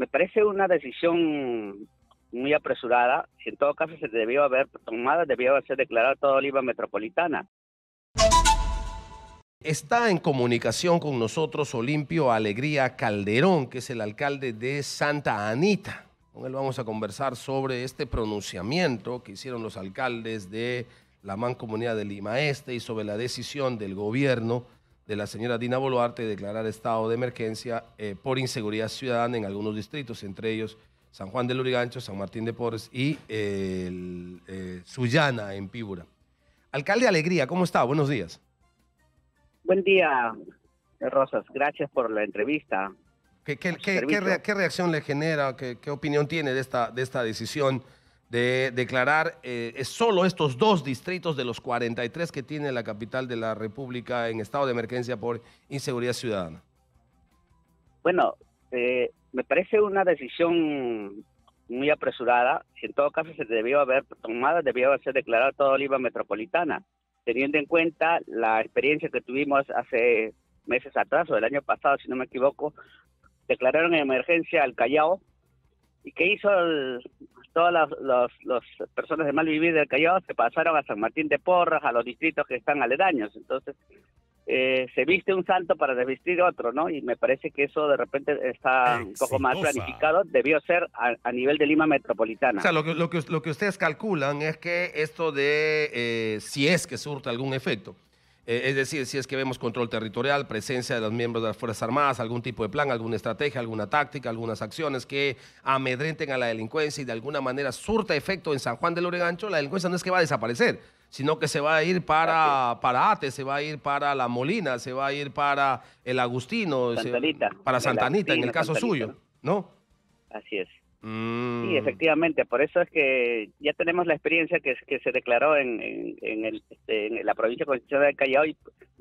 me parece una decisión muy apresurada. En todo caso, se debió haber tomado, debió haber declarado toda Oliva metropolitana. Está en comunicación con nosotros Olimpio Alegría Calderón, que es el alcalde de Santa Anita. Con él vamos a conversar sobre este pronunciamiento que hicieron los alcaldes de la mancomunidad de Lima Este y sobre la decisión del gobierno de la señora Dina Boluarte de declarar estado de emergencia eh, por inseguridad ciudadana en algunos distritos, entre ellos San Juan de Lurigancho, San Martín de Porres y eh, Sullana en Píbura. Alcalde Alegría, ¿cómo está? Buenos días. Buen día, Rosas. Gracias por la entrevista. ¿Qué, qué, reacción le genera? ¿Qué, opinión tiene de esta, de esta decisión de declarar eh, solo estos dos distritos de los 43 que tiene la capital de la República en estado de emergencia por inseguridad ciudadana? Bueno, eh, me parece una decisión muy apresurada. En todo caso, se debió haber tomado, debió haberse declarado toda Oliva metropolitana, teniendo en cuenta la experiencia que tuvimos hace meses atrás o el año pasado, si no me equivoco, declararon en emergencia al Callao y que hizo todas las personas de mal vivir del Callao se pasaron a San Martín de Porras, a los distritos que están aledaños. Entonces, eh, se viste un santo para desvestir otro, ¿no? Y me parece que eso de repente está un poco más planificado, debió ser a, nivel de Lima metropolitana. O sea, lo que, lo que, lo que ustedes calculan es que esto de, eh, si es que surta algún efecto, eh, es decir, si es que vemos control territorial, presencia de los miembros de las Fuerzas Armadas, algún tipo de plan, alguna estrategia, alguna táctica, algunas acciones que amedrenten a la delincuencia y de alguna manera surta efecto en San Juan del Oregancho, la delincuencia no es que va a desaparecer, sino que se va a ir para, para Ate, se va a ir para La Molina, se va a ir para el Agustino, para Santanita, en el caso suyo, ¿no? Así es. Sí, mm. efectivamente, por eso es que ya tenemos la experiencia que, que se declaró en, en, el, este, en la provincia constitucional de Callao y,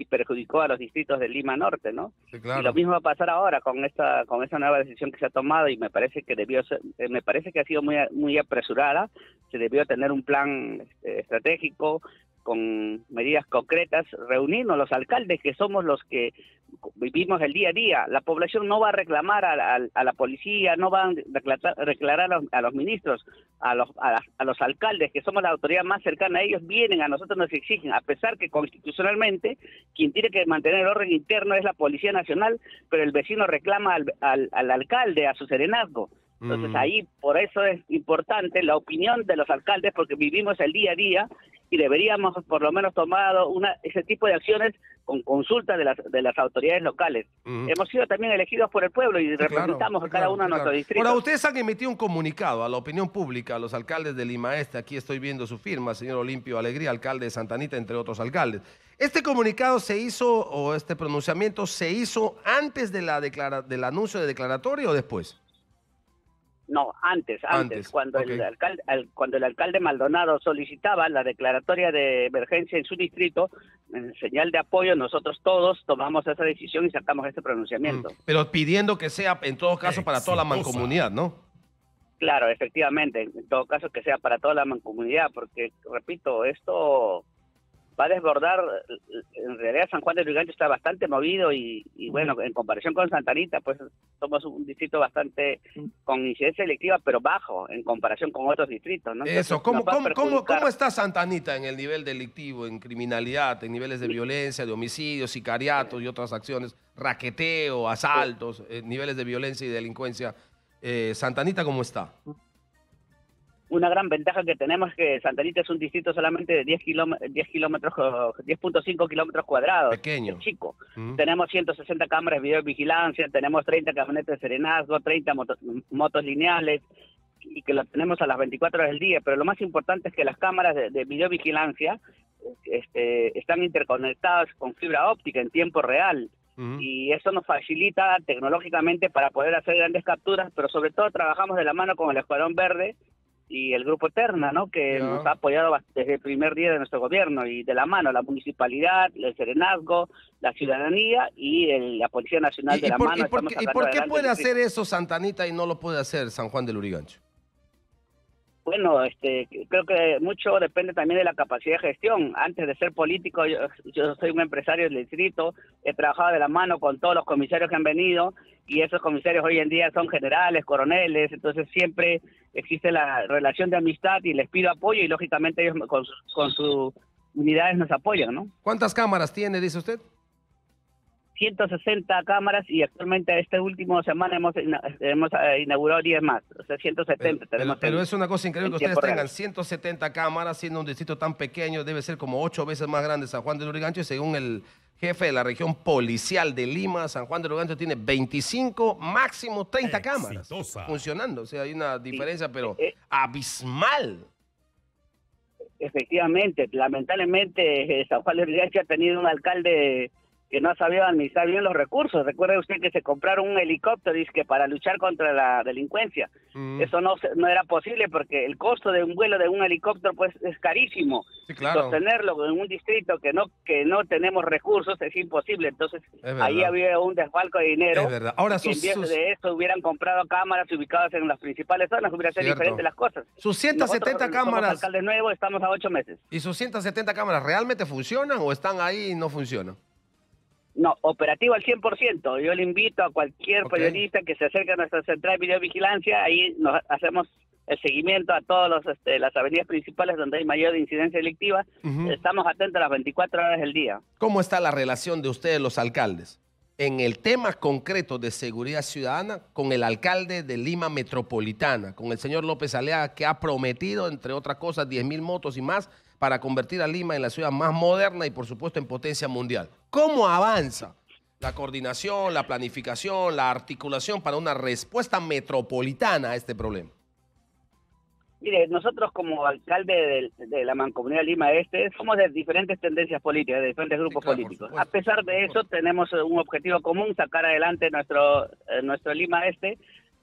perjudicó a los distritos de Lima Norte, ¿no? Y lo mismo va a pasar ahora con esta con esta nueva decisión que se ha tomado y me parece que debió ser, eh, me parece que ha sido muy muy apresurada, se debió tener un plan este, estratégico, con medidas concretas, reunirnos los alcaldes que somos los que vivimos el día a día. La población no va a reclamar a, la policía, no va a reclamar a los, ministros, a los, a, los alcaldes que somos la autoridad más cercana a ellos, vienen a nosotros nos exigen, a pesar que constitucionalmente quien tiene que mantener el orden interno es la Policía Nacional, pero el vecino reclama al, al alcalde, a su serenazgo. Entonces mm. ahí por eso es importante la opinión de los alcaldes porque vivimos el día a día y deberíamos por lo menos tomar una, ese tipo de acciones con consulta de las, de las autoridades locales. Hemos sido también elegidos por el pueblo y representamos a cada uno de nuestros distritos. Ahora, ustedes han emitido un comunicado a la opinión pública, a los alcaldes de Lima Este, aquí estoy viendo su firma, señor Olimpio Alegría, alcalde de Santanita, entre otros alcaldes. ¿Este comunicado se hizo, o este pronunciamiento se hizo antes de la declara, del anuncio de declaratorio o después? No, antes, antes, cuando el alcalde, cuando el alcalde Maldonado solicitaba la declaratoria de emergencia en su distrito, en señal de apoyo, nosotros todos tomamos esa decisión y sacamos este pronunciamiento. Mm, pero pidiendo que sea, en todo caso, para toda la mancomunidad, ¿no? Claro, efectivamente, en todo caso que sea para toda la mancomunidad, porque, repito, esto va a desbordar, en realidad San Juan de Lurigancho está bastante movido y, bueno, en comparación con Santanita, pues somos un distrito bastante con incidencia electiva, pero bajo en comparación con otros distritos. ¿no? Eso, ¿Cómo, cómo, cómo, está Santanita en el nivel delictivo, en criminalidad, en niveles de violencia, de homicidios, sicariatos y otras acciones, raqueteo, asaltos, eh, niveles de violencia y delincuencia? Eh, Santanita, ¿cómo está? Una gran ventaja que tenemos es que Santa Anita es un distrito solamente de 10 kilómetros, 10 kilómetros, 10.5 kilómetros cuadrados. Pequeño. chico. Tenemos 160 cámaras de videovigilancia, tenemos 30 camionetes de serenazgo, 30 motos, lineales y que lo tenemos a las 24 horas del día. Pero lo más importante es que las cámaras de, videovigilancia este, están interconectadas con fibra óptica en tiempo real. Y eso nos facilita tecnológicamente para poder hacer grandes capturas, pero sobre todo trabajamos de la mano con el Escuadrón Verde y el Grupo Eterna, ¿no? que nos ha apoyado desde el primer día de nuestro gobierno y de la mano la municipalidad, el serenazgo, la ciudadanía y la Policía Nacional de la mano. ¿Y por, qué, puede hacer eso Santanita y no lo puede hacer San Juan del Urigancho? Bueno, este, creo que mucho depende también de la capacidad de gestión. Antes de ser político, yo, soy un empresario del distrito, he trabajado de la mano con todos los comisarios que han venido y esos comisarios hoy en día son generales, coroneles, entonces siempre existe la relación de amistad y les pido apoyo y lógicamente ellos con, con sus unidades nos apoyan, ¿no? ¿Cuántas cámaras tiene, dice usted? 160 cámaras y actualmente esta última semana hemos, hemos eh, inaugurado 10 más, o sea, 170 pero, Pero, es una cosa increíble que ustedes tengan 170 cámaras siendo un distrito tan pequeño, debe ser como 8 veces más grande San Juan de Lurigancho, según el jefe de la región policial de Lima, San Juan de Lurigancho tiene 25, máximo 30 cámaras funcionando, o sea, hay una diferencia, pero eh, eh, abismal. Efectivamente, lamentablemente San Juan de Lurigancho ha tenido un alcalde que no sabía administrar bien los recursos. Recuerde usted que se compraron un helicóptero que para luchar contra la delincuencia. Mm. Eso no no era posible porque el costo de un vuelo de un helicóptero pues es carísimo. Sí, claro. Sostenerlo en un distrito que no que no tenemos recursos es imposible. Entonces ahí había un desfalco de dinero. Es verdad. Ahora sus, en vez de eso hubieran comprado cámaras ubicadas en las principales zonas, hubiera sido diferente las cosas. Sus 170 cámaras. alcalde nuevo, estamos a ocho meses. ¿Y sus 170 cámaras realmente funcionan o están ahí y no funcionan? No, operativo al 100%. Yo le invito a cualquier periodista que se acerque a nuestra central de videovigilancia. Ahí nos hacemos el seguimiento a todas este, las avenidas principales donde hay mayor incidencia delictiva. Estamos atentos a las 24 horas del día. ¿Cómo está la relación de ustedes, los alcaldes, en el tema concreto de seguridad ciudadana con el alcalde de Lima Metropolitana, con el señor López Alea, que ha prometido, entre otras cosas, 10 mil motos y más para convertir a Lima en la ciudad más moderna y por supuesto en potencia mundial. ¿Cómo avanza la coordinación, la planificación, la articulación para una respuesta metropolitana a este problema? Mire, nosotros como alcalde de, la Mancomunidad Lima Este somos de diferentes tendencias políticas, de diferentes grupos políticos. A pesar de eso, tenemos un objetivo común, sacar adelante nuestro, eh, nuestro Lima Este,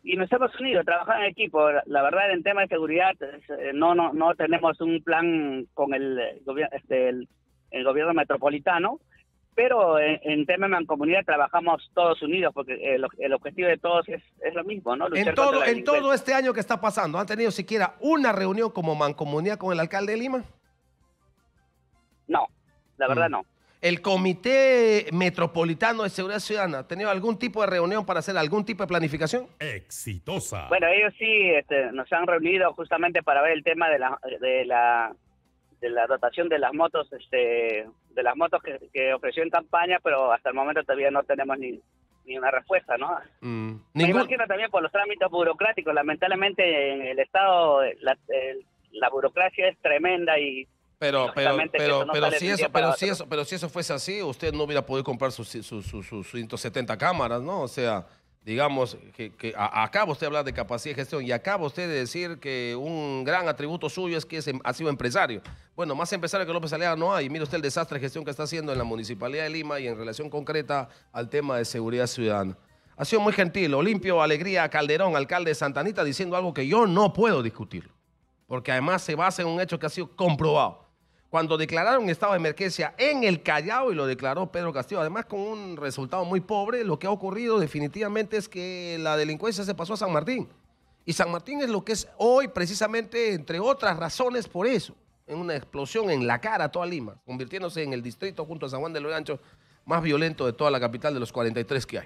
y nos hemos unido, trabajar en equipo. La verdad, en tema de seguridad, eh, no no no tenemos un plan con el, eh, este, el, gobierno metropolitano, pero en, tema de mancomunidad trabajamos todos unidos, porque el, objetivo de todos es, lo mismo, ¿no? en todo, en todo este año que está pasando, ¿han tenido siquiera una reunión como mancomunidad con el alcalde de Lima? No, la verdad mm. no. ¿El Comité Metropolitano de Seguridad Ciudadana ha tenido algún tipo de reunión para hacer algún tipo de planificación? Exitosa. Bueno, ellos sí este, nos han reunido justamente para ver el tema de la, de la, de la dotación de las motos, este, de las motos que, ofreció en campaña, pero hasta el momento todavía no tenemos ni, ni una respuesta, ¿no? Mm. Me imagino también por los trámites burocráticos. Lamentablemente en el Estado la, la burocracia es tremenda y pero, pero, pero, pero, si eso, pero, si eso, pero si eso fuese así, usted no hubiera podido comprar sus, sus, sus, 170 cámaras, ¿no? O sea, digamos que, que acaba usted de hablar de capacidad de gestión y acaba usted de decir que un gran atributo suyo es que es, ha sido empresario. Bueno, más empresario que López Aliaga no hay. Mire usted el desastre de gestión que está haciendo en la Municipalidad de Lima y en relación concreta al tema de seguridad ciudadana. Ha sido muy gentil. Olimpio Alegría Calderón, alcalde de Santanita, diciendo algo que yo no puedo discutir. Porque además se basa en un hecho que ha sido comprobado cuando declararon estado de emergencia en el Callao y lo declaró Pedro Castillo, además con un resultado muy pobre, lo que ha ocurrido definitivamente es que la delincuencia se pasó a San Martín. Y San Martín es lo que es hoy precisamente, entre otras razones, por eso, en una explosión en la cara a toda Lima, convirtiéndose en el distrito junto a San Juan de Lorancho más violento de toda la capital de los 43 que hay.